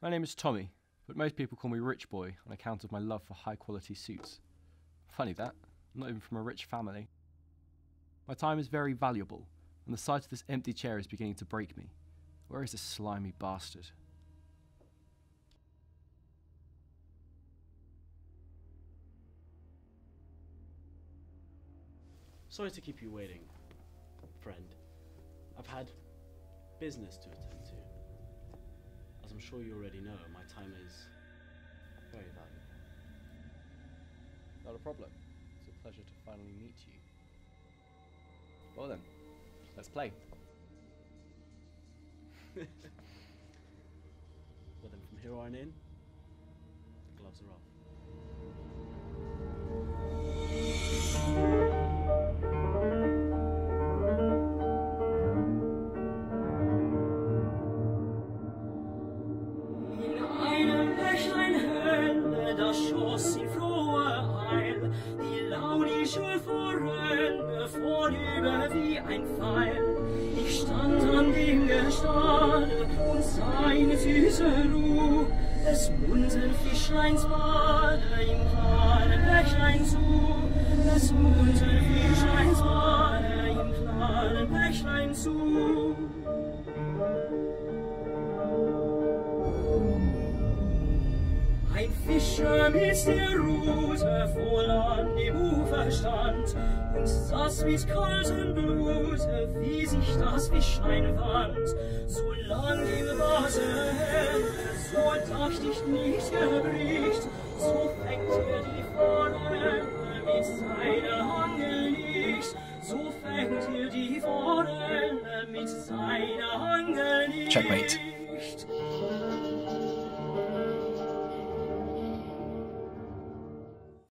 My name is Tommy, but most people call me Rich Boy on account of my love for high quality suits. Funny that, I'm not even from a rich family. My time is very valuable, and the sight of this empty chair is beginning to break me. Where is this slimy bastard? Sorry to keep you waiting, friend. I've had business to attend to. As I'm sure you already know, my time is very valuable. Not a problem. It's a pleasure to finally meet you. Well then, let's play. Well then, from here on in, the gloves are off. Schoss in froher Eil die laudische Forelle vornüber wie ein Pfeil. Ich stand an dem Gestade und sah eine süße Ruh des bunten Fischleins Bade im klaren Bächlein zu, des bunten Fischleins Bade im klaren Bächlein zu. Ein Fischer mit der Rute voll an dem Ufer stand und saß mit kaltem Blute, wie sich das Fischlein wand. Solang im Wasser so tachtig nicht gebricht, so fängt er die Forelle mit seiner Angel nicht. So fängt er die Forelle mit seiner Angel nicht. Checkmate.